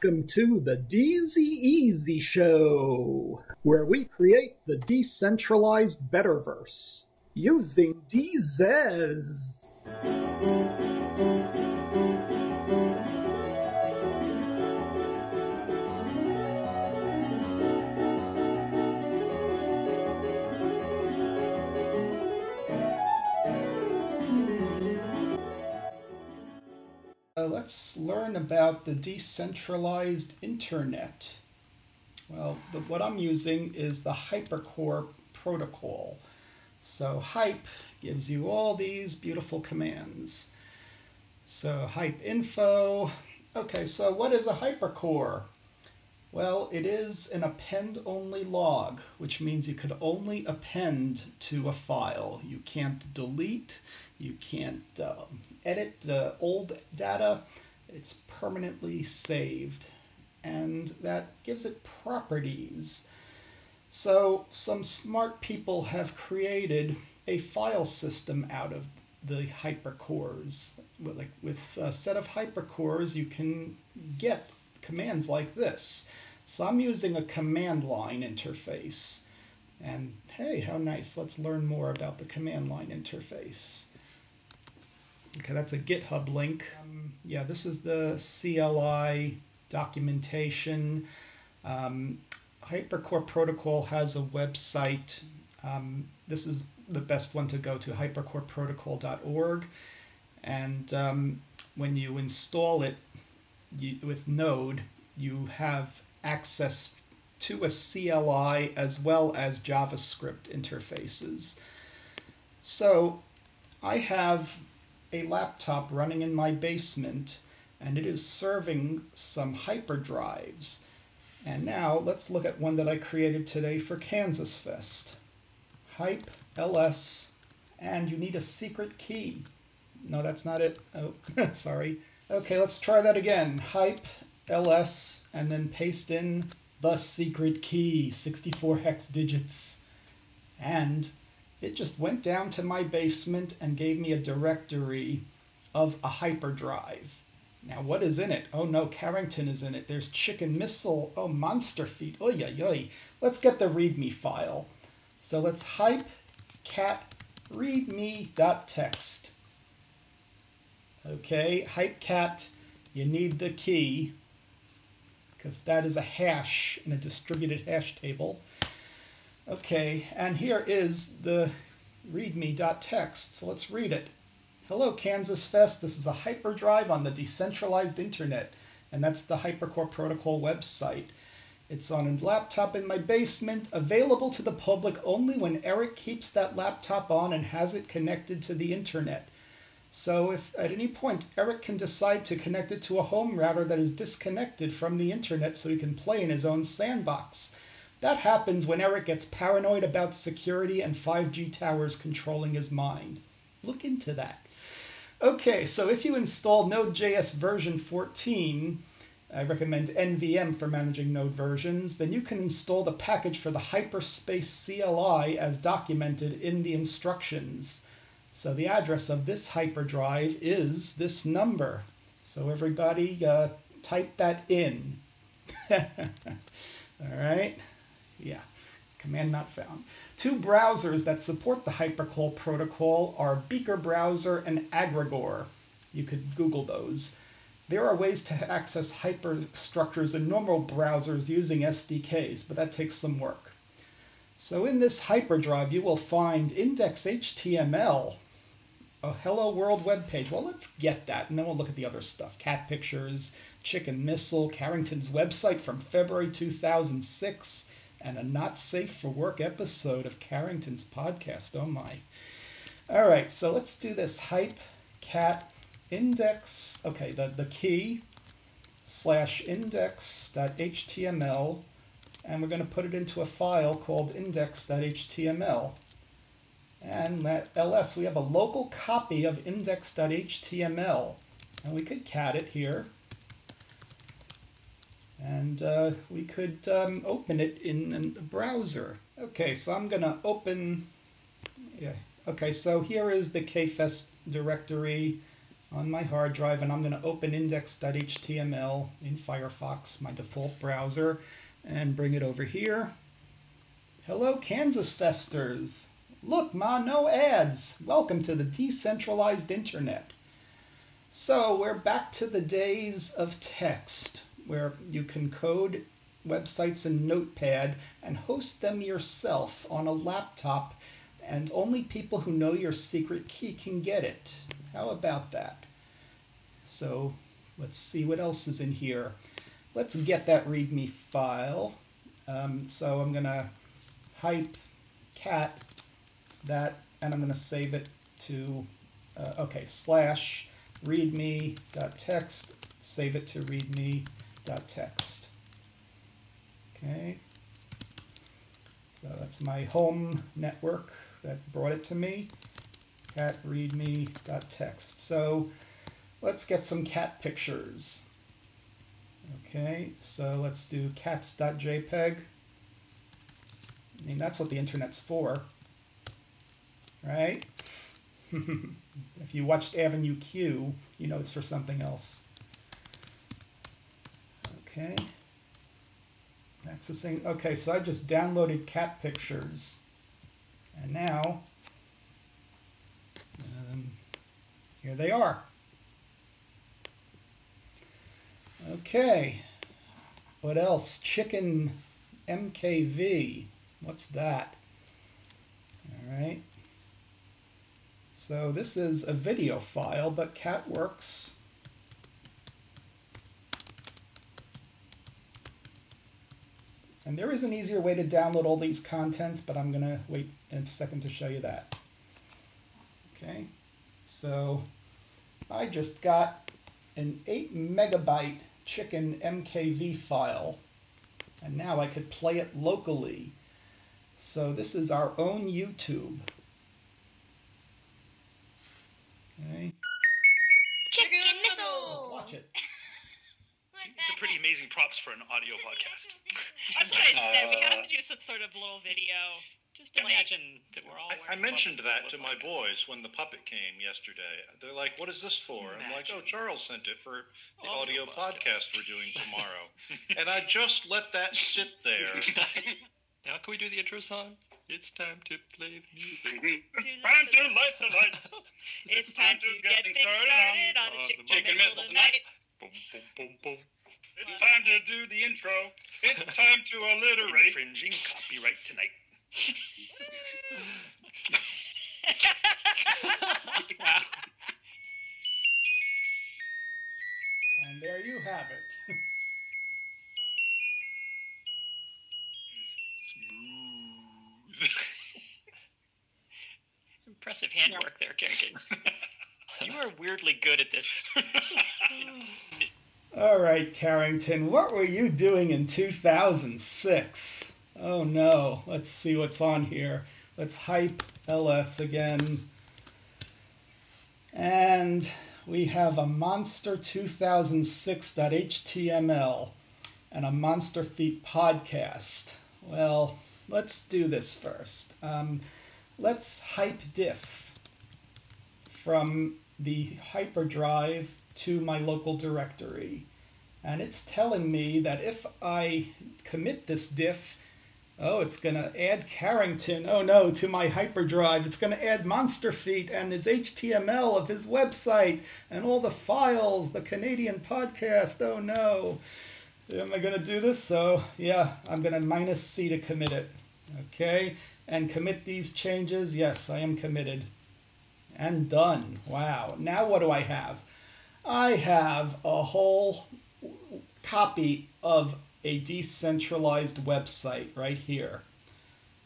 Welcome to the DZ Easy Show, where we create the decentralized Betterverse using DZES. Uh, let's learn about the decentralized internet. Well, the, what I'm using is the Hypercore protocol. So hype gives you all these beautiful commands. So hype info. Okay, so what is a hypercore? Well, it is an append-only log, which means you could only append to a file. You can't delete, you can't uh, edit the old data. It's permanently saved, and that gives it properties. So some smart people have created a file system out of the hypercores. Like with a set of hypercores, you can get commands like this. So I'm using a command line interface. And hey, how nice. Let's learn more about the command line interface. Okay, that's a GitHub link. Um, yeah, this is the CLI documentation. Um, Hypercore Protocol has a website. Um, this is the best one to go to, hypercoreprotocol.org. And um, when you install it you, with Node, you have access to a CLI as well as JavaScript interfaces. So I have a laptop running in my basement and it is serving some hyperdrives. And now let's look at one that I created today for Kansas Fest. Hype ls and you need a secret key. No, that's not it. Oh, sorry. Okay, let's try that again. Hype ls and then paste in the secret key, 64 hex digits. And it just went down to my basement and gave me a directory of a hyperdrive. Now, what is in it? Oh no, Carrington is in it. There's Chicken Missile. Oh, Monster Feet. Oh, yeah, yeah. Let's get the README file. So let's hype cat readme.txt. Okay, hype cat, you need the key because that is a hash in a distributed hash table. Okay, and here is the readme.txt, so let's read it. Hello, Kansas Fest. This is a hyperdrive on the decentralized internet, and that's the Hypercore Protocol website. It's on a laptop in my basement, available to the public only when Eric keeps that laptop on and has it connected to the internet. So if at any point Eric can decide to connect it to a home router that is disconnected from the internet so he can play in his own sandbox. That happens when Eric gets paranoid about security and 5G towers controlling his mind. Look into that. Okay, so if you install Node.js version 14, I recommend NVM for managing node versions, then you can install the package for the Hyperspace CLI as documented in the instructions. So the address of this hyperdrive is this number. So everybody uh, type that in. All right. Yeah. Command not found. Two browsers that support the Hypercore protocol are Beaker Browser and Agregore. You could Google those. There are ways to access hyperstructures in normal browsers using SDKs, but that takes some work. So in this hyperdrive, you will find index.html, a Hello World web page. Well, let's get that, and then we'll look at the other stuff. Cat pictures, Chicken Missile, Carrington's website from February 2006, and a not safe for work episode of Carrington's podcast. Oh my. All right, so let's do this hype cat index. Okay, the, the key slash index.html, and we're going to put it into a file called index.html. And that ls, we have a local copy of index.html. And we could cat it here and uh, we could um, open it in a browser. Okay, so I'm going to open, yeah. Okay, so here is the KFest directory. on my hard drive and I'm going to open index.html in Firefox, my default browser, and bring it over here. Hello, Kansas Festers. Look, ma, no ads. Welcome to the decentralized internet. So we're back to the days of text, where you can code websites in Notepad and host them yourself on a laptop, and only people who know your secret key can get it. How about that? So let's see what else is in here. Let's get that README file. Um, so I'm going to hype cat that, and I'm going to save it to, uh, okay, slash readme.txt, save it to readme.txt. Okay, so that's my home network that brought it to me, cat readme.txt. So let's get some cat pictures. Okay, so let's do cats.jpg. I mean, that's what the internet's for, right? if you watched Avenue Q, you know it's for something else. Okay. That's the same. Okay, so I just downloaded cat pictures. And now, um, here they are. Okay. What else? Chicken MKV. What's that? All right. So this is a video file, but cat works. And there is an easier way to download all these contents, but I'm going to wait a second to show you that. Okay, so I just got an 8 megabyte chicken MKV file, and now I could play it locally. So this is our own YouTube. Okay. Chicken missile! Let's watch it. It's a pretty amazing props for an audio podcast. That's what I said. We have to do some sort of little video. Just Yeah, imagine that we're all. I, I mentioned puppets that to look my like boys when the puppet came yesterday. They're like, "What is this for?" I'm like, "Oh, Charles sent it for the Audio audio podcast. podcast we're doing tomorrow." and I just let that sit there. now can we do the intro song? It's time to play music. It's Time to light the lights. It's time to get things started on the on chicken, Chicken missile missile tonight. boom, boom, boom, boom. It's time to do the intro. It's time to alliterate. Infringing copyright tonight. And there you have it. Smooth. Impressive handwork there, Carrington. you are weirdly good at this. All right, Carrington, what were you doing in 2006? Oh no, let's see what's on here. Let's hype ls again. And we have a monster 2006.html and a monster feet podcast. Well, let's do this first. Um, let's hype diff from the hyperdrive to my local directory. And it's telling me that if I commit this diff, oh, it's going to add Carrington, oh no, to my hyperdrive. It's going to add Monster Feet and his HTML of his website and all the files, the Canadian podcast, oh no. Am I going to do this? So, yeah, I'm going to minus C to commit it. Okay, and commit these changes. Yes, I am committed. And done. Wow. Now what do I have? I have a whole copy of a decentralized website right here.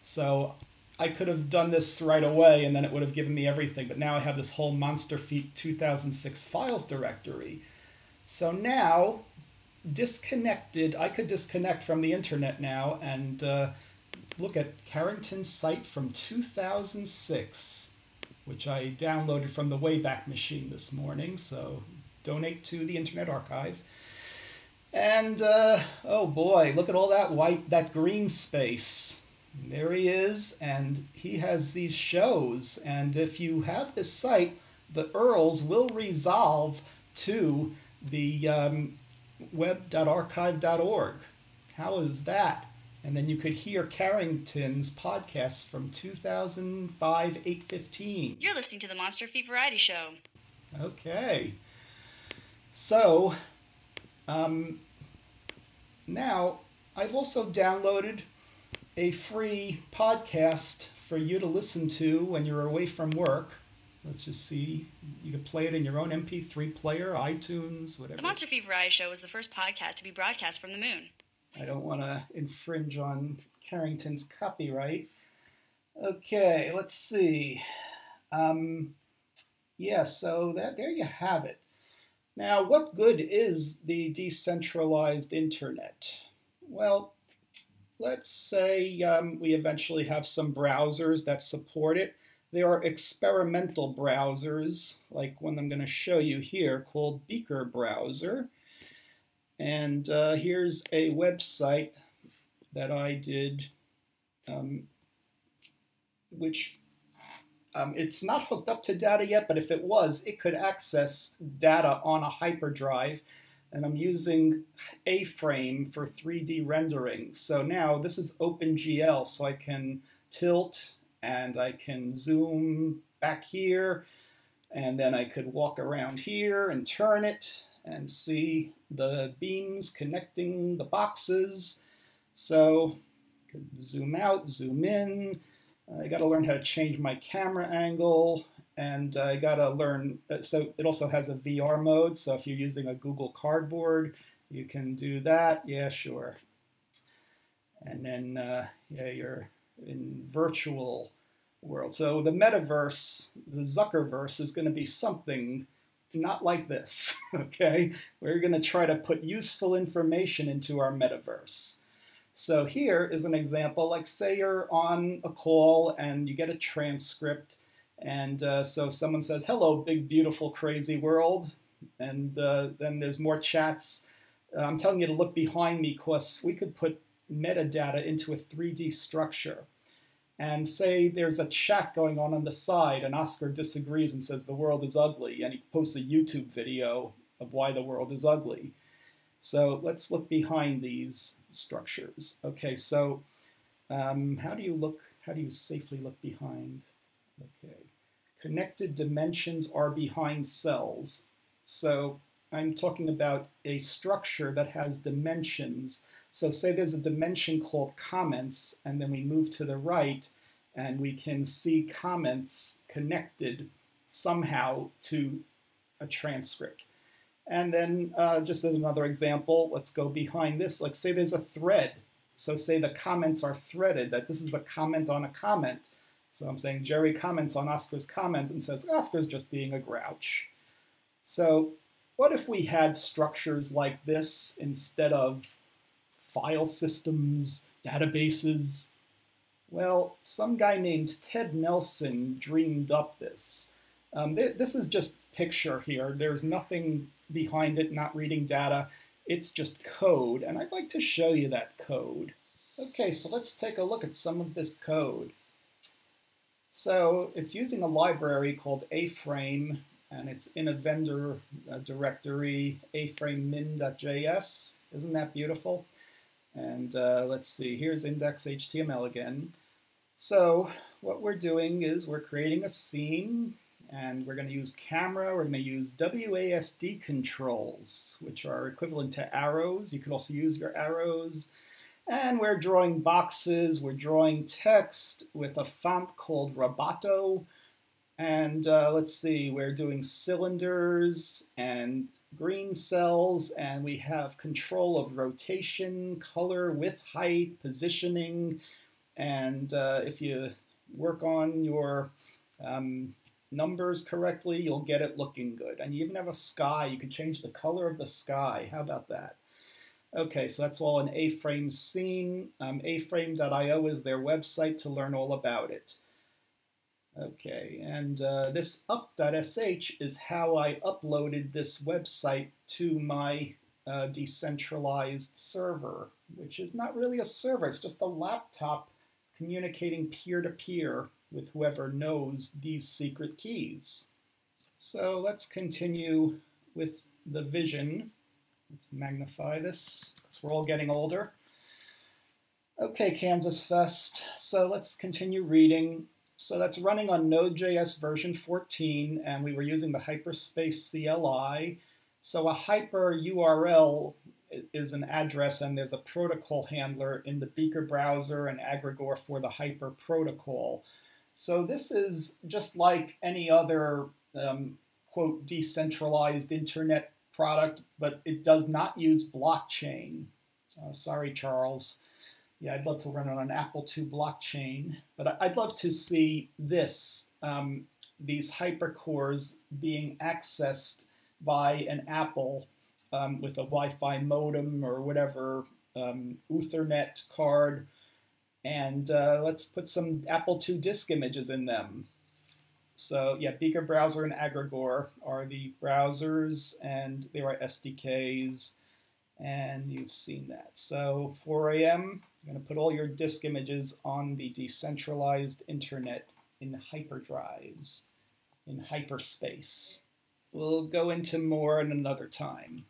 So I could have done this right away and then it would have given me everything, but now I have this whole Monster Feet 2006 files directory. So now, disconnected, I could disconnect from the internet now and uh, look at Carrington's site from 2006, which I downloaded from the Wayback Machine this morning. So donate to the Internet Archive. And uh, oh boy, look at all that white, that green space. There he is, and he has these shows. And if you have this site, the URLs will resolve to the um, web.archive.org. How is that? And then you could hear Carrington's podcast from 2005, 815. You're listening to the Monster Feet Variety Show. Okay. So, um, now I've also downloaded a free podcast for you to listen to when you're away from work. Let's just see. You can play it in your own MP3 player, iTunes, whatever. The Monster Fever Variety Show was the first podcast to be broadcast from the moon. I don't want to infringe on Carrington's copyright. Okay, let's see. Um, yeah, so that there you have it. Now, what good is the decentralized internet? Well, let's say um, we eventually have some browsers that support it. There are experimental browsers, like one I'm going to show you here, called Beaker Browser. And uh, here's a website that I did, um, which um, it's not hooked up to data yet, but if it was, it could access data on a hyperdrive. And I'm using A-Frame for 3D rendering. So now this is OpenGL, so I can tilt and I can zoom back here, and then I could walk around here and turn it and see the beams connecting the boxes. So could zoom out, zoom in. I got to learn how to change my camera angle, and I got to learn. uh, So it also has a VR mode. So if you're using a Google Cardboard, you can do that. Yeah, sure. And then uh, yeah, you're in virtual world. So the metaverse, the Zuckerverse, is going to be something not like this. Okay, we're going to try to put useful information into our metaverse. So here is an example, like say you're on a call and you get a transcript, and uh, so someone says, hello, big, beautiful, crazy world, and uh, then there's more chats. Uh, I'm telling you to look behind me because we could put metadata into a 3D structure. And say there's a chat going on on the side, and Oscar disagrees and says the world is ugly, and he posts a YouTube video of why the world is ugly. So let's look behind these structures. Okay, so um, how do you look, how do you safely look behind? Okay, connected dimensions are behind cells. So I'm talking about a structure that has dimensions. So say there's a dimension called comments, and then we move to the right, and we can see comments connected somehow to a transcript. And then uh, just as another example, let's go behind this. Like say there's a thread. So say the comments are threaded, that this is a comment on a comment. So I'm saying Jerry comments on Oscar's comment and says, Oscar's just being a grouch. So what if we had structures like this instead of file systems, databases? Well, some guy named Ted Nelson dreamed up this. Um, th this is just picture here. There's nothing behind it, not reading data. It's just code, and I'd like to show you that code. Okay, so let's take a look at some of this code. So it's using a library called A-Frame, and it's in a vendor uh, directory, aframemin.js. Isn't that beautiful? And uh, let's see, here's index.html again. So what we're doing is we're creating a scene and we're going to use camera, we're going to use WASD controls, which are equivalent to arrows. You can also use your arrows. And we're drawing boxes, we're drawing text with a font called Roboto. And uh, let's see, we're doing cylinders and green cells, and we have control of rotation, color, width, height, positioning. And uh, if you work on your um, numbers correctly, you'll get it looking good. And you even have a sky. You can change the color of the sky. How about that? Okay, so that's all an A-frame scene. Um, aframe.io is their website to learn all about it. Okay, and uh, this up.sh is how I uploaded this website to my uh, decentralized server, which is not really a server, it's just a laptop communicating peer-to-peer -peer with whoever knows these secret keys. So let's continue with the vision. Let's magnify this because we're all getting older. Okay, Kansas Fest. So let's continue reading. So that's running on Node.js version 14, and we were using the Hyperspace CLI. So a hyper URL is an address, and there's a protocol handler in the Beaker browser and Agregore for the hyper protocol. So this is just like any other um, quote decentralized internet product, but it does not use blockchain. Uh, sorry, Charles. Yeah, I'd love to run on an Apple II blockchain, but I'd love to see this, um, these hypercores being accessed by an Apple um, with a Wi-Fi modem or whatever um, Ethernet card, and uh, let's put some Apple II disk images in them. So yeah, Beaker Browser and Agregore are the browsers, and there are SDKs, and you've seen that. So 4 a.m., you're going to put all your disk images on the decentralized internet in hyperdrives, in hyperspace. We'll go into more in another time.